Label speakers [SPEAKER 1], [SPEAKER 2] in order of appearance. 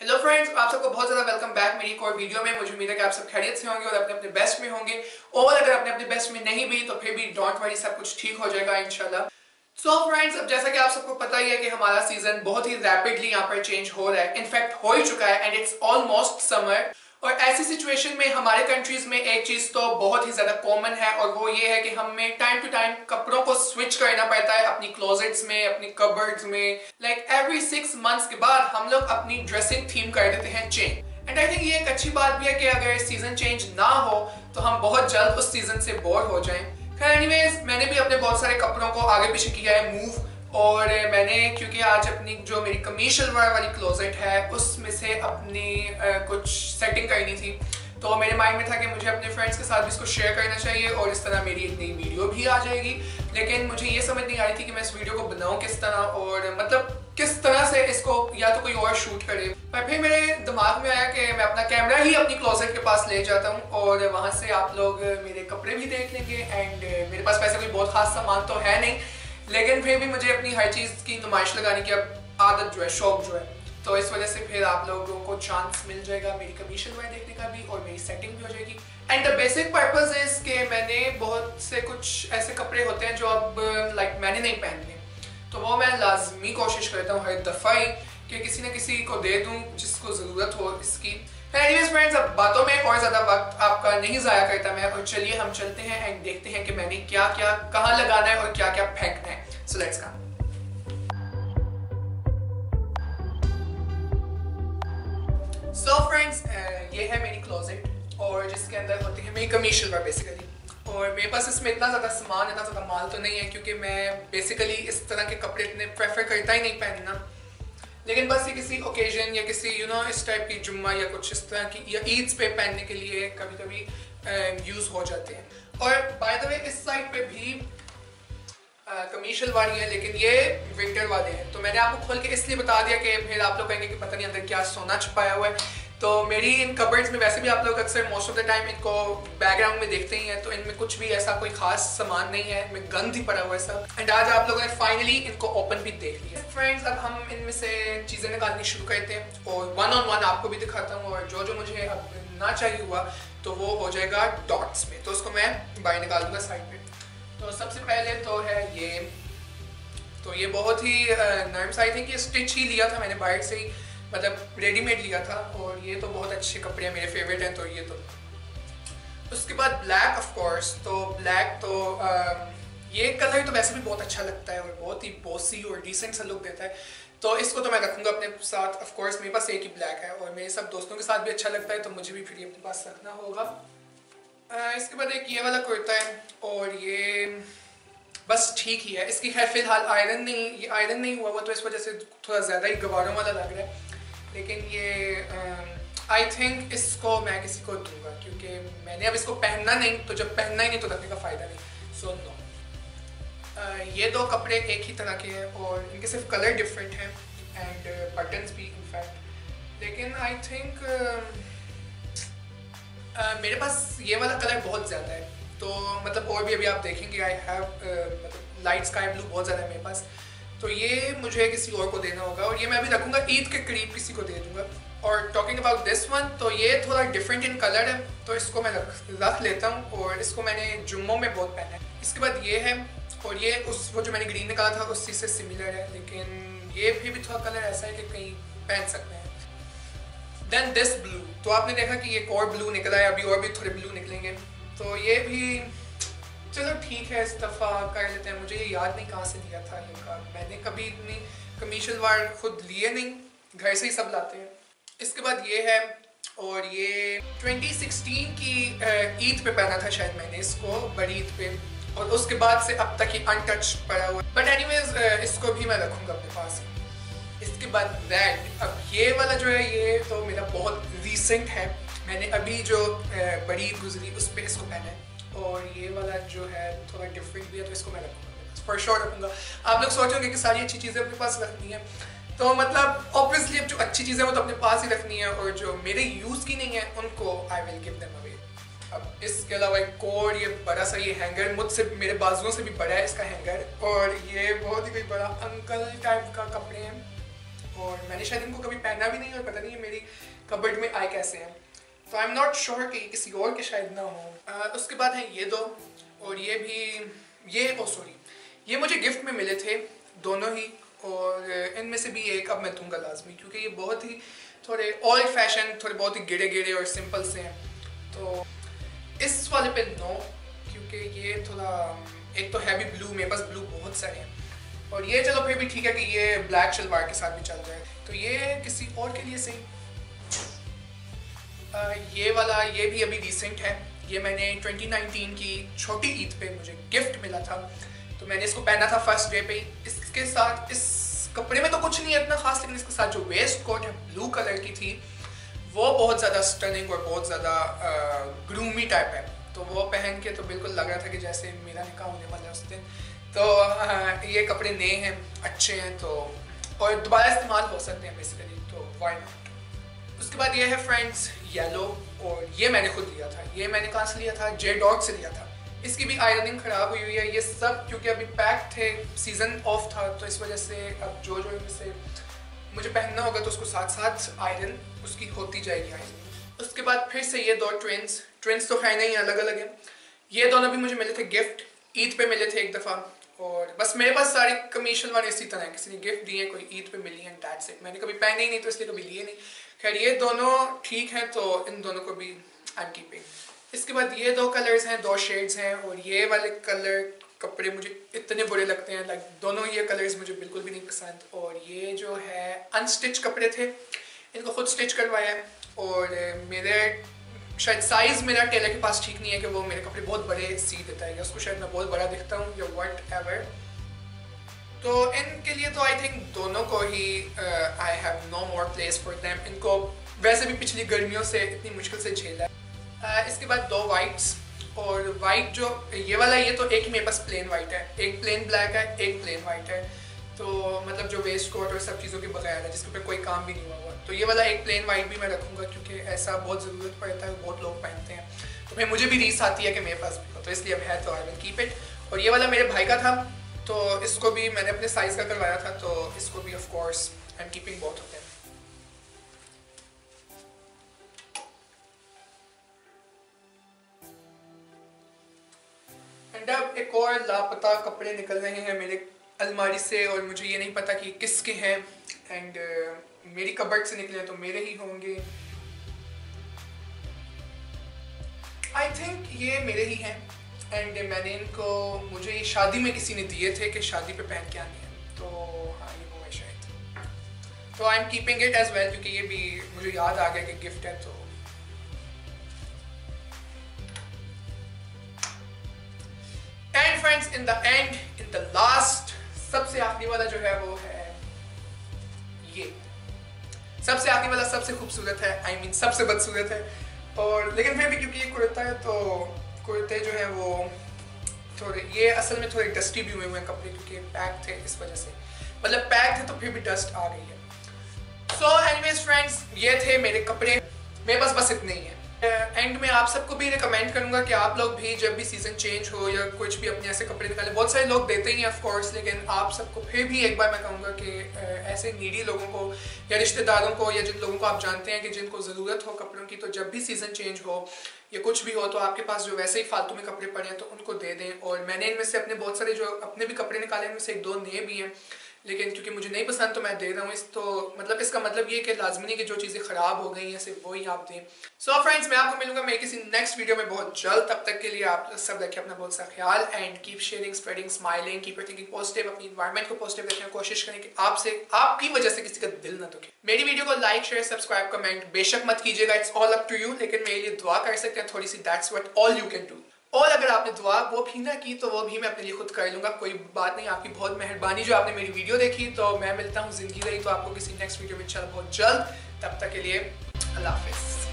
[SPEAKER 1] Hello friends आप सबको बहुत ज़्यादा वेलकम बैक मेरी एक और वीडियो में। मुझे उम्मीद है कि आप सब खैरियत से होंगे और अपने अपने बेस्ट में होंगे। और अगर अपने अपने बेस्ट में नहीं भी तो फिर भी डोंट वरी सब कुछ ठीक हो जाएगा इंशाल्लाह सो so फ्रेंड्स अब जैसा कि आप सबको पता ही है कि हमारा सीज़न बहुत ही रैपिडली यहाँ पर चेंज हो रहा है। इनफैक्ट हो ही चुका है एंड इट्स ऑलमोस्ट समर और ऐसी सिचुएशन में हमारे कंट्रीज़ में एक चीज़ तो बहुत ही ज़्यादा कॉमन है और वो ये है कि हमें टाइम टू टाइम कपड़ों को स्विच करना पड़ता है अपनी क्लोजेट्स में, अपनी कबर्ड्स में। लाइक एवरी सिक्स मंथ्स के बाद हम लोग अपनी ड्रेसिंग थीम कर देते हैं चेंज एंड आई थिंक ये एक अच्छी बात भी है कि अगर सीज़न चेंज ना हो तो हम बहुत जल्द उस सीज़न से बोर हो जाएँ। एनीवेज मैंने भी अपने बहुत सारे कपड़ों को आगे पीछे किया है मूव और मैंने क्योंकि आज अपनी जो मेरी कमीज शलवार वाली क्लोजेट है उसमें से अपनी आ, कुछ सेटिंग करनी थी। तो मेरे माइंड में था कि मुझे अपने फ्रेंड्स के साथ भी इसको शेयर करना चाहिए और इस तरह मेरी एक नई वीडियो भी आ जाएगी। लेकिन मुझे ये समझ नहीं आ रही थी कि मैं इस वीडियो को बनाऊँ किस तरह और मतलब किस तरह से इसको या तो कोई और शूट करे। पर फिर मेरे दिमाग में आया कि मैं अपना कैमरा ही अपनी क्लोजेट के पास ले जाता हूँ और वहाँ से आप लोग मेरे कपड़े भी देख लेंगे। एंड मेरे पास वैसे कोई बहुत खास सामान तो है नहीं। लेकिन फिर भी मुझे अपनी हर चीज़ की नुमाइश लगाने की अब आदत जो है शौक जो है। तो इस वजह से फिर आप लोगों को चांस मिल जाएगा मेरी कमीशन वाई देखने का भी और मेरी सेटिंग भी हो जाएगी। And the basic purpose is के मैंने बहुत से कुछ ऐसे कपड़े होते हैं जो अब लाइक like, मैंने नहीं पहनने तो वो मैं लाजमी कोशिश करता हूँ हर दफ़ा ही कि किसी न किसी को दे दूँ जिसको ज़रूरत हो इसकी। फ्रेंड्स अब बातों में और ज़्यादा वक्त आपका नहीं ज़ाया करता मैं, और चलिए हम चलते हैं एंड देखते हैं कि मैंने क्या क्या कहाँ लगाना है और क्या क्या फेंकना है। So let's come so friends ये है मेरी क्लोजेट और जिसके अंदर होती है मेरी कमीशन पर बेसिकली और मेरे पास इसमें इतना ज़्यादा सामान, इतना ज़्यादा माल तो नहीं है, क्योंकि मैं बेसिकली इस तरह के कपड़े इतने प्रेफर करता ही नहीं पहनना। लेकिन बस ये किसी ओकेजन या किसी यू नो इस टाइप की जुम्मा या कुछ इस तरह की, या ईद पे पहनने के लिए कभी कभी यूज़ हो जाते हैं। और बाय द वे इस साइड पे भी कमीशल वाली है, लेकिन ये विंटर वाले हैं। तो मैंने आपको खोल के इसलिए बता दिया कि फिर आप लोग कहेंगे कि पता नहीं अंदर क्या सोना छुपाया हुआ है। तो मेरी इन कबर्ड्स में वैसे भी आप लोग अक्सर मोस्ट ऑफ़ द टाइम इनको बैकग्राउंड में देखते ही हैं तो इनमें कुछ भी ऐसा कोई खास सामान नहीं है, इनमें गंद ही पड़ा हुआ है सब। एंड आज आप लोगों ने फाइनली इनको ओपन भी देख लिया। फ्रेंड्स अब हम इनमें से चीज़ें निकालनी शुरू करते हैं। और वन ऑन वन आपको भी दिखाता हूँ, और जो जो मुझे अब ना चाहिए हुआ तो वो हो जाएगा डॉट्स में। तो उसको मैं बाई निकाल दूँगा साइड में। तो सबसे पहले तो है ये। तो ये बहुत ही नर्म साइज़ है कि स्टिच ही लिया था मैंने बाहर से ही। मतलब रेडीमेड लिया था और ये तो बहुत अच्छे कपड़े हैं मेरे फेवरेट हैं तो ये तो। उसके बाद ब्लैक ऑफ़ कोर्स तो ब्लैक तो आ, ये कलर तो वैसे भी बहुत अच्छा लगता है और बहुत ही बॉसी और डिसेंट सा लुक देता है। तो इसको तो मैं रखूँगा अपने साथ। ऑफ़ कोर्स मेरे पास एक ही ब्लैक है और मेरे सब दोस्तों के साथ भी अच्छा लगता है तो मुझे भी फिर ये अपने पास रखना होगा। आ, इसके बाद एक ये वाला कुर्ता है और ये बस ठीक ही है। इसकी खैर फ़िलहाल आयरन नहीं ये आयरन नहीं हुआ हुआ तो इस वजह से थोड़ा ज़्यादा ही गवारों वाला लग रहा है। लेकिन ये आई थिंक इसको मैं किसी को दूँगा क्योंकि मैंने अब इसको पहनना नहीं तो जब पहनना ही नहीं तो रखने का फ़ायदा नहीं। So so, no no. uh, ये दो कपड़े एक ही तरह के हैं और इनके सिर्फ़ कलर डिफरेंट हैं एंड बटन्स भी इनफैक्ट लेकिन आई थिंक uh, uh, मेरे पास ये वाला कलर बहुत ज़्यादा है। तो मतलब और भी अभी आप देखेंगे आई हैव मतलब लाइट स्काई ब्लू बहुत ज़्यादा है मेरे पास। तो ये मुझे किसी और को देना होगा और ये मैं अभी रखूँगा ईद के करीब किसी को दे दूँगा। और टॉकिंग अबाउट दिस वन तो ये थोड़ा डिफरेंट इन कलर है तो इसको मैं रख रख लेता हूँ और इसको मैंने जुम्मों में बहुत पहना है। इसके बाद ये है और ये उस वो जो मैंने ग्रीन निकाला था उस चीज़ से सिमिलर है लेकिन ये भी, भी थोड़ा कलर ऐसा है कि कहीं पहन सकते हैं। देन दिस ब्लू तो आपने देखा कि ये और ब्लू निकला है अभी और भी थोड़े ब्लू निकलेंगे। तो ये भी चलो ठीक है इस दफ़ा कर लेते हैं। मुझे ये याद नहीं कहाँ से दिया था ये कार्ड। मैंने कभी इतनी कमीशन वार्ड खुद लिए नहीं। घर से ही सब लाते हैं। इसके बाद ये है, और ये 2016 की ईद पे पहना था शायद मैंने इसको, बड़ी ईद पे। और उसके बाद से अब तक ही अनटच पड़ा हुआ बट एनी इसको भी मैं रखूँगा अपने पास। इसके बाद रेड अब ये वाला जो है, ये तो मेरा बहुत रिसेंट है। मैंने अभी जो बड़ी ईद गुजरी, उस पर इसको पहना है। और ये वाला जो है थोड़ा डिफरेंट भी है तो इसको मैं रखूँगा। फॉर श्योर रखूँगा। आप लोग सोचोगे कि सारी अच्छी चीज़ें अपने पास रखनी है। तो मतलब ऑब्वियसली अब जो अच्छी चीज़ें वो तो अपने पास ही रखनी है और जो मेरे यूज़ की नहीं है, उनको I will give them away अब इसके अलावा एक कोड ये बड़ा सा ये हैंगर मुझसे, मेरे बाजुओं से भी बड़ा है इसका हैंगर और ये बहुत ही कोई बड़ा अंकल टाइप का कपड़े हैं। और मैंने शायद इनको कभी पहना भी नहीं और पता नहीं है मेरी कबर्ड में आए कैसे हैं। तो आई एम नॉट श्योर कि किसी और के शायद ना हो। उसके बाद हैं ये दो और ये भी ये ओ oh, सॉरी ये मुझे गिफ्ट में मिले थे दोनों ही और इनमें से भी एक अब मैं दूँगा लाजमी क्योंकि ये बहुत ही थोड़े ओल्ड फ़ैशन थोड़े बहुत ही गिरे गिरे और सिंपल से हैं। तो इस वाले पे नो क्योंकि ये थोड़ा एक तो हैवी ब्लू मेरे पास ब्लू बहुत सारे हैं। और ये चलो फिर भी ठीक है कि ये ब्लैक शलवार के साथ भी चल जाए तो ये किसी और के लिए सही ये वाला ये भी अभी रिसेंट है। ये मैंने 2019 की छोटी ईद पे मुझे गिफ्ट मिला था। तो मैंने इसको पहना था फ़र्स्ट डे पे। इसके साथ इस कपड़े में तो कुछ नहीं है इतना खास लेकिन इसके साथ जो वेस्ट कोट है ब्लू कलर की थी वो बहुत ज़्यादा स्टनिंग और बहुत ज़्यादा ग्रूमी टाइप है। तो वो पहन के तो बिल्कुल लग रहा था कि जैसे मेरा निकाह होने वाला है उस दिन। तो आ, ये कपड़े नए हैं अच्छे हैं तो और दोबारा इस्तेमाल हो सकते हैं बेसिकली तो वाई नॉट उसके बाद ये है फ्रेंड्स येलो और ये मैंने खुद लिया था, ये मैंने कहाँ से लिया था जे डॉग से लिया था। इसकी भी आयरनिंग ख़राब हुई हुई है, ये सब क्योंकि अभी पैक थे सीज़न ऑफ़ था तो इस वजह से अब जो जो इनसे मुझे पहनना होगा तो उसको साथ साथ आयरन उसकी होती जाएगी आयरन उसके बाद फिर से ये दो ट्विंस ट्विंस तो है नहीं अलग अलग हैं। ये दोनों भी मुझे मिले थे गिफ्ट ईद पे मिले थे एक दफ़ा, और बस मेरे पास सारी कमीशन वाले इसी तरह किसी ने गिफ्ट दिए हैं कोई ईद पे मिली है डैड से मैंने कभी पहने ही नहीं तो इसलिए कभी लिए नहीं। खैर, ये दोनों ठीक हैं तो इन दोनों को भी आई कीपिंग इसके बाद ये दो कलर्स हैं, दो शेड्स हैं, और ये वाले कलर कपड़े मुझे इतने बुरे लगते हैं लाइक दोनों ये कलर्स मुझे बिल्कुल भी नहीं पसंद। और ये जो है अनस्टिच कपड़े थे, इनको खुद स्टिच करवाया है, और मेरे, शायद साइज़ मेरा टेलर के पास ठीक नहीं है कि वो मेरे कपड़े बहुत बड़े सी देता है, या उसको शायद मैं बहुत बड़ा दिखता हूँ, या वट एवर तो इनके लिए तो आई थिंक दोनों को ही I have no more place for them इनको वैसे भी पिछली गर्मियों से इतनी मुश्किल से झेला है। Uh, इसके बाद दो वाइट्स और वाइट जो ये वाला ये तो एक ही मेरे पास प्लेन वाइट है। एक प्लेन ब्लैक है एक प्लेन वाइट है। तो मतलब जो वेस्ट कोट और सब चीज़ों के बगैर है जिसके ऊपर कोई काम भी नहीं हुआ हुआ। तो ये वाला एक प्लेन वाइट भी मैं रखूँगा क्योंकि ऐसा बहुत ज़रूरत पड़ता है बहुत लोग पहनते हैं। तो फिर मुझे भी रीस आती है कि मेरे पास भी हो तो इसलिए अब है तो आई विल कीप इट और ये वाला मेरे भाई का था तो इसको भी मैंने अपने साइज़ का करवाया था तो इसको भी of course I am keeping बहुत होते हैं एंड अब एक और लापता कपड़े निकल रहे हैं मेरे अलमारी से और मुझे ये नहीं पता कि किसके हैं। एंड uh, मेरी कबर्ड से निकले तो मेरे ही होंगे। आई थिंक ये मेरे ही हैं। एंड मैंने इनको मुझे ये शादी में किसी ने दिए थे कि शादी पे पहन के आने हैं। तो हाँ ये वो है शायद। तो I am keeping it as well क्योंकि ये भी मुझे याद आ गया कि गिफ्ट है तो। And friends in the end in the last सबसे आखिरी वाला जो है वो है ये। सबसे आखिरी वाला सबसे खूबसूरत है आई I मीन mean, सबसे बदसूरत है। और लेकिन फिर भी क्योंकि ये कुर्ता है तो कुर्ते जो है वो थोड़े ये असल में थोड़े डस्टी भी हुए हुए कपड़े, क्योंकि पैक थे इस वजह से। मतलब पैक थे तो फिर भी डस्ट आ गई है। सो एनीवेज फ्रेंड्स ये थे मेरे कपड़े। मेरे पास बस इतने ही हैं। एंड में आप सबको भी रिकमेंड करूँगा कि आप लोग भी जब भी सीज़न चेंज हो या कुछ भी अपने ऐसे कपड़े निकाले, बहुत सारे लोग देते ही हैं ऑफ़ लेकिन आप सबको फिर भी एक बार मैं कहूँगा कि ऐसे नीडी लोगों को या रिश्तेदारों को या जिन लोगों को आप जानते हैं कि जिनको ज़रूरत हो कपड़ों की तो जब भी सीज़न चेंज हो या कुछ भी हो तो आपके पास जो वैसे ही फालतू में कपड़े पड़े हैं तो उनको दे दें। और मैंने इनमें से अपने बहुत सारे जो, अपने भी कपड़े निकाले इनमें से एक दो नए भी हैं। लेकिन क्योंकि मुझे नहीं पसंद तो मैं दे रहा हूँ इस तो मतलब इसका मतलब ये कि लाजमी कि जो चीज़ें ख़राब हो गई हैं, सिर्फ़ वही आप दें। सो फ्रेंड्स मैं आपको मिलूँगा मैं किसी नेक्स्ट वीडियो में बहुत जल्द। तब तक के लिए आप सब रखें अपना बहुत सा ख्याल and keep sharing spreading smiling keep thinking positive अपनी इन्वायरमेंट को पॉजिटिव रखने की कोशिश करें कि आपसे आपकी वजह से किसी का दिल ना दुखे। मेरी वीडियो को लाइक शेयर सब्सक्राइब कमेंट बेशक मत कीजिएगा। It's all up to you लेकिन मेरे लिए दुआ कर सकते हैं, थोड़ी सी that's what all you can do और अगर आपने दुआ वो भी ना की तो वो भी मैं अपने लिए खुद कर लूँगा। कोई बात नहीं, आपकी बहुत मेहरबानी। जो आपने मेरी वीडियो देखी तो मैं मिलता हूँ ज़िंदगी रही तो आपको किसी नेक्स्ट वीडियो में चल बहुत जल्द। तब तक के लिए अल्लाह हाफिज़।